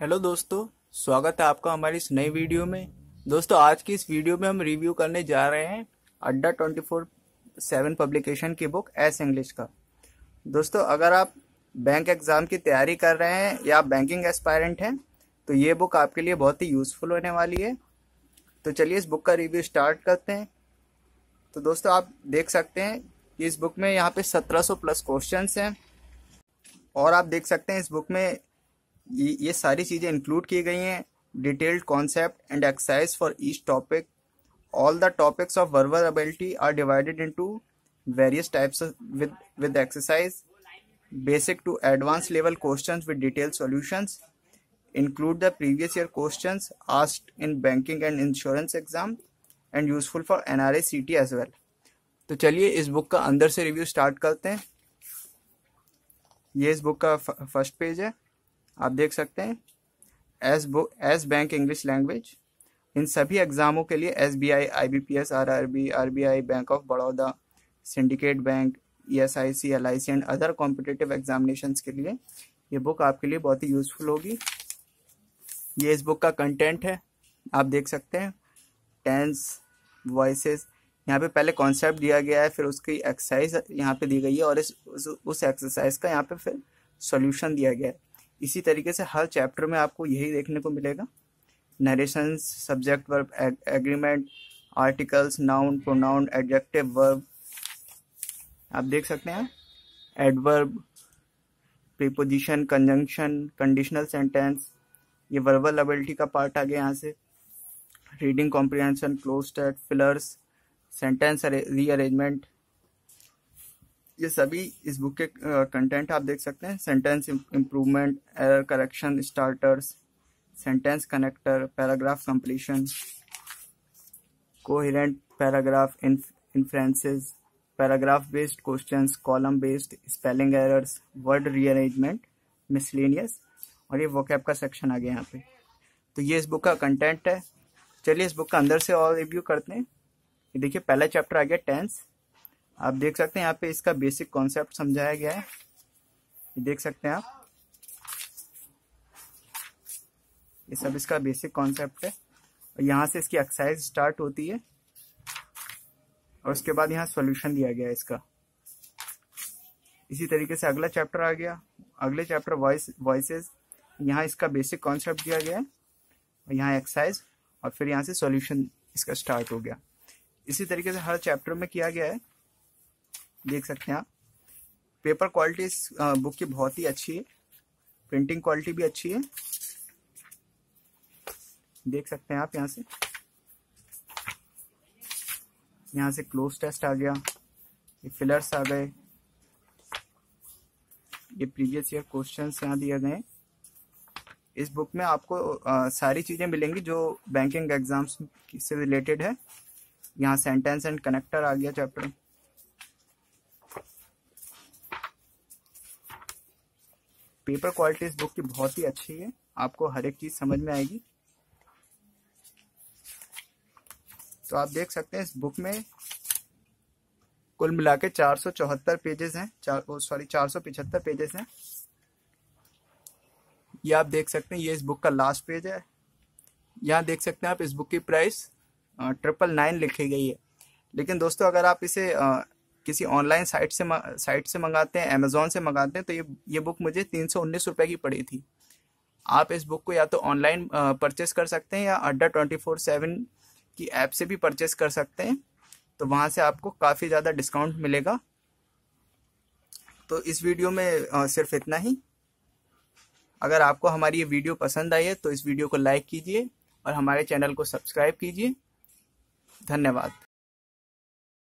Hello दोस्तों, स्वागत है आपका हमारी इस नई वीडियो में। दोस्तों, आज की इस वीडियो में हम रिव्यू करने जा रहे हैं Adda twenty four seven publication की बुक एस इंग्लिश का। दोस्तों, अगर आप बैंक एग्ज़ाम की तैयारी कर रहे हैं या आप बैंकिंग एस्पायरेंट हैं तो ये बुक आपके लिए बहुत ही यूज़फुल होने वाली है। तो चलिए इस बुक का रिव्यू स्टार्ट करते हैं। तो दोस्तों, आप देख सकते हैं कि इस बुक में यहाँ पे 1700 प्लस क्वेश्चंस हैं और आप देख सकते हैं इस बुक में ये, ये सारी चीज़ें इंक्लूड की गई हैं detailed concept and exercise for each topic all the topics of verbal ability are divided into various types with with exercise basic to advance level questions with detail solutions include the previous year questions asked in banking and insurance exam and useful for NRA CT as well. तो चलिए इस book का अंदर से review start करते हैं। ये इस बुक का फ़र्स्ट पेज है। आप देख सकते हैं S S bank English language इन सभी एग्जामों के लिए S B I I B P S R R B R B I Bank of Baroda Syndicate Bank E S I C L I C and other competitive examination के लिए ये book आपके लिए बहुत ही यूजफुल होगी। ये इस book का कंटेंट है आप देख सकते हैं। टेंस वॉइसेस यहाँ पे पहले कॉन्सेप्ट दिया गया है फिर उसकी एक्सरसाइज यहाँ पे दी गई है और इस उस, उस एक्सरसाइज का यहाँ पे फिर सॉल्यूशन दिया गया है। इसी तरीके से हर चैप्टर में आपको यही देखने को मिलेगा। Narration subject verb agreement articles noun pronoun adjective verb आप देख सकते हैं। Adverb preposition conjunction conditional sentence ये वर्बल एबिलिटी का पार्ट आ गया यहाँ से। रीडिंग कॉम्प्रिहेंशन क्लोज टेट फिलर्स सेंटेंस रीअरेंजमेंट ये सभी इस बुक के कंटेंट आप देख सकते हैं। Sentence improvement error correction starters sentence connector paragraph completion coherent paragraph inferences paragraph based questions column based spelling errors word rearrangement miscellaneous और ये वोकैब का सेक्शन आ गया यहाँ पे। तो ये इस बुक का कंटेंट है। चलिए इस बुक का अंदर से और रिव्यू करते हैं। देखिए, पहला चैप्टर आ गया टेंस आप देख सकते हैं, यहाँ पे इसका बेसिक कॉन्सेप्ट समझाया गया है। देख सकते हैं आप। ये सब इसका बेसिक कॉन्सेप्ट है। और यहाँ से इसकी एक्सरसाइज स्टार्ट होती है। और उसके बाद यहाँ सॉल्यूशन दिया गया है इसका। इसी तरीके से अगला चैप्टर आ गया। अगले चैप्टर वॉइस वॉइसेस यहाँ इसका बेसिक कॉन्सेप्ट दिया गया है। और यहाँ एक्सरसाइज और फिर यहाँ से सॉल्यूशन इसका स्टार्ट हो गया। इसी तरीके से हर चैप्टर में किया गया है। देख सकते हैं आप। पेपर क्वालिटी इस बुक की बहुत ही अच्छी है। प्रिंटिंग क्वालिटी भी अच्छी है। देख सकते हैं आप यहाँ से। यहाँ से क्लोज टेस्ट आ गया। ये फिलर्स आ गए। ये प्रीवियस ईयर क्वेश्चंस यहाँ दिए गए। इस बुक में आपको आ, सारी चीज़ें मिलेंगी जो बैंकिंग एग्ज़ाम्स से रिलेटेड है। यहाँ सेंटेंस एंड कनेक्टर आ गया चैप्टर पेपर क्वालिटी इस बुक की बहुत ही अच्छी है। आपको हर एक चीज़ समझ में आएगी। तो आप देख सकते हैं, इस बुक में कुल मिला के चार सौ चौहत्तर पेजेस हैं। सॉरी, चार सौ पिछहत्तर पेजेस हैं। ये आप देख सकते हैं, ये इस बुक का लास्ट पेज है। यहाँ देख सकते हैं आप, इस बुक की प्राइस ट्रिपल नाइन लिखी गई है। लेकिन दोस्तों, अगर आप इसे किसी ऑनलाइन साइट से साइट से मंगाते हैं अमेजोन से मंगाते हैं तो ये ये बुक मुझे तीन सौ उन्नीस रुपये की पड़ी थी। आप इस बुक को या तो ऑनलाइन परचेस कर सकते हैं या अड्डा ट्वेंटी फोर सेवन की ऐप से भी परचेस कर सकते हैं तो वहाँ से आपको काफ़ी ज़्यादा डिस्काउंट मिलेगा। तो इस वीडियो में सिर्फ़ इतना ही। अगर आपको हमारी ये वीडियो पसंद आई है तो इस वीडियो को लाइक कीजिए और हमारे चैनल को सब्सक्राइब कीजिए। धन्यवाद।